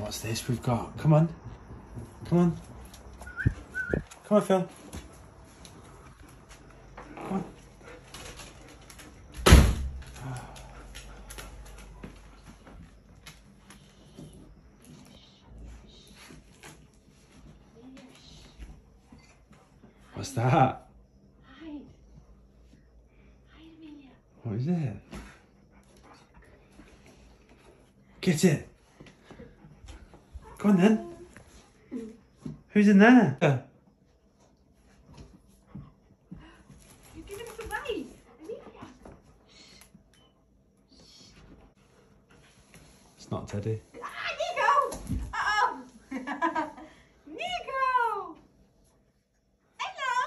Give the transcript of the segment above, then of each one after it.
What's this we've got? Come on. Come on. Come on, Phil. Come on. What's that? Hide. Hide, Amelia. What is it? Get it. Go on then. Who's in there? You're giving it away. It's not Teddy. Ah, Nico! Uh-oh! Nico! Hello?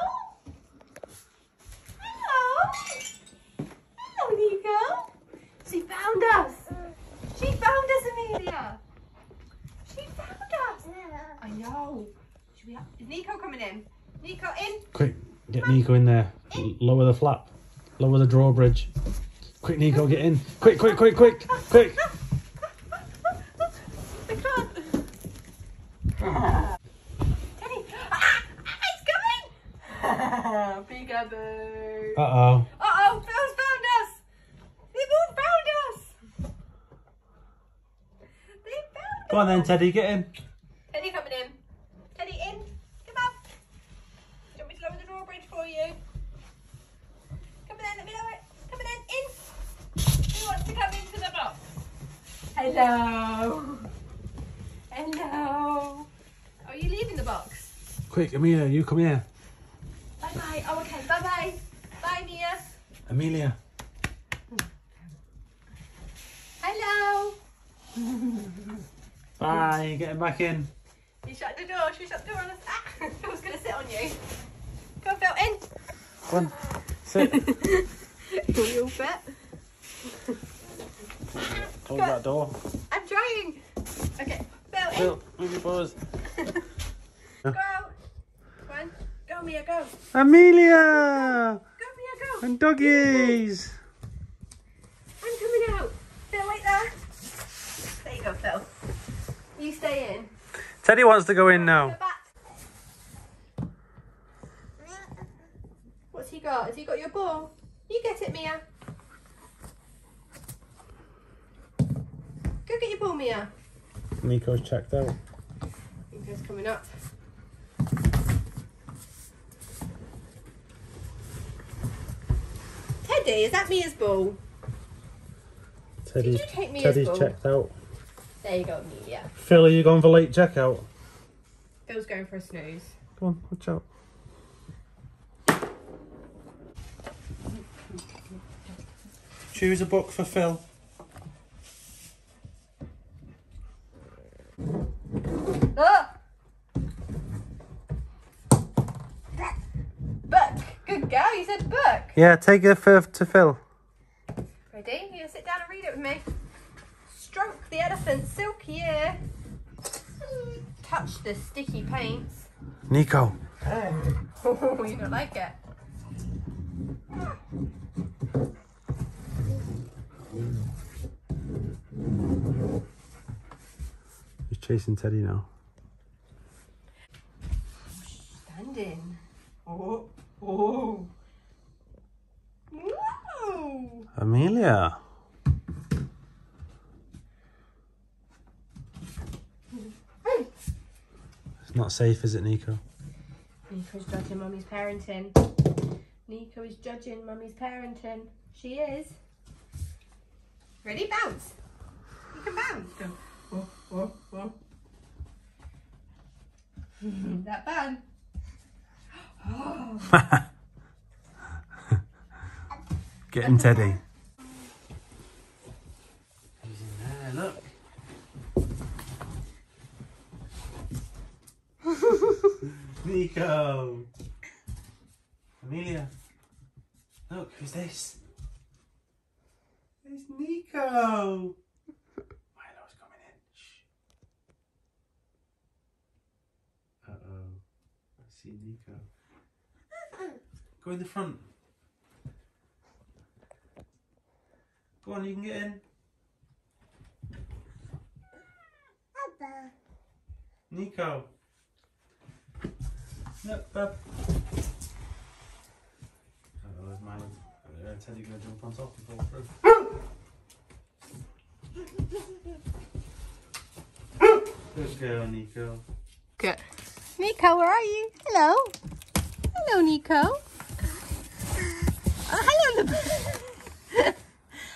Hello? Hello, Nico. She found us. She found us, Amelia. She found us. I know. Should we have... Is Nico coming in? Nico, in. Quick, get Nico in there. L- lower the flap. Lower the drawbridge. Quick, Nico, get in. Quick, quick, quick, quick, quick. Teddy. Ah, it's coming. Peekaboo. Uh oh. Uh-oh, Phil's found us! They've all found us! They found Go on then, Teddy, get in. Teddy coming in. Teddy in. Come on. Do you want me to lower the drawbridge for you? Come on in, let me lower it. Come on in, in. Who wants to come into the box? Hello. Hello. Are you leaving the box? Quick, Amelia, you come here. Bye bye. Oh, okay. Bye bye. Bye, Mia. Amelia. Hello. Bye, getting back in. You shut the door. Should we shut the door on us? Ah, I was going to sit on you. Go on, Phil, in. Go on. Sit. you all fit? Close that door. I'm trying. Okay, Phil, in. Phil, move your paws. Go out. Go on. Go, Mia, go. Amelia! Go, Mia, go. And doggies! I'm coming out. Phil, wait there. There you go, Phil. You stay in. Teddy wants to go in Go now. back. What's he got? Has he got your ball? You get it, Mia. Go get your ball, Mia. Nico's checked out. Nico's coming up. Teddy, is that Mia's ball? Teddy's, you take Mia's Teddy's ball? checked out. There you go, Mia. Phil, are you going for late checkout? Phil's going for a snooze. Come on, watch out. Choose a book for Phil. Book. Good girl, you said book. Yeah, take it for, to Phil. Ready? You gonna sit down and read it with me. Stroke the elephant's silky ear. Touch the sticky paints. Nico. Oh, you don't like it. He's chasing Teddy now. Standing. Oh, oh. Whoa. Amelia. It's not safe, is it, Nico? Nico's judging mummy's parenting. Nico is judging mummy's parenting. She is. Ready? Bounce. You can bounce. Go. Whoa, whoa, whoa. that Getting Teddy. He's in there, look. Nico. Amelia. Look, who's this? It's Nico. Milo's coming in. Shh. Uh oh. I see Nico. Go in the front. Go on, you can get in. Nico. Yep, Bub. Oh, is my uh, Teddy going to jump on top and fall through? Good girl, Nico. Good. Nico, where are you? Hello. Hello, Nico. Oh, hello, the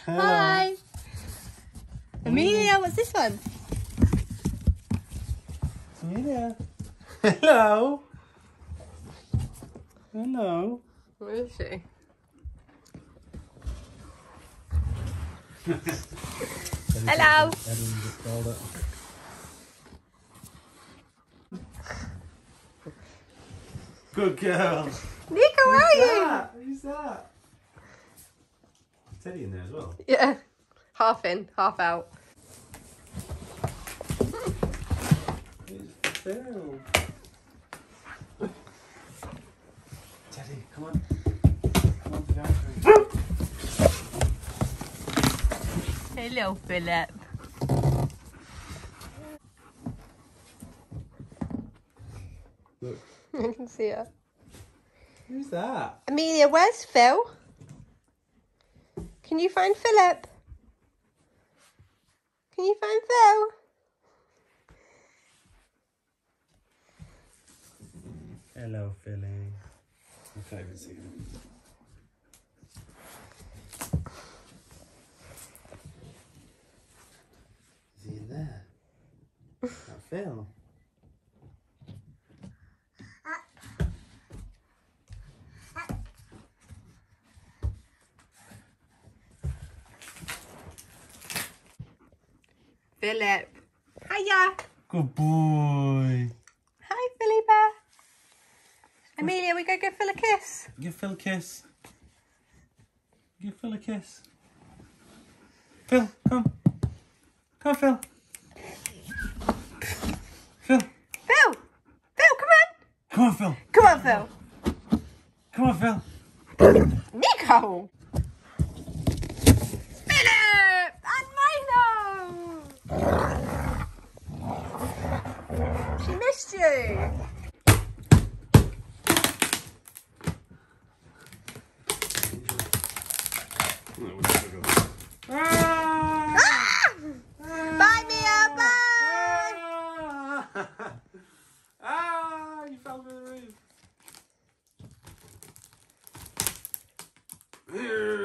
Hi. Amelia, what's this one? Amelia. Hello. Hello. Where is she? Hello. Good girl. Nico, where are you? that? Who's that? Teddy in there as well. Yeah. Half in, half out. It's Phil. Teddy, come on. Come on, get out of Hello, Philip. Look. I can see her. Who's that? Amelia, where's Phil? Can you find Philip? Can you find Phil? Hello, Philly. I can't even see him. Is he in there? That Phil. Philip. Hiya. Good boy. Hi, Philly Bear. Amelia, we go give Phil a kiss. Give Phil a kiss. Give Phil a kiss. Phil, come. Come Phil. Phil. Phil! Phil, come on! Come on, Phil. Come on, Phil. Come on, Phil. Nico! She missed you. Bye, Mia. Bye. ah! You fell through the roof.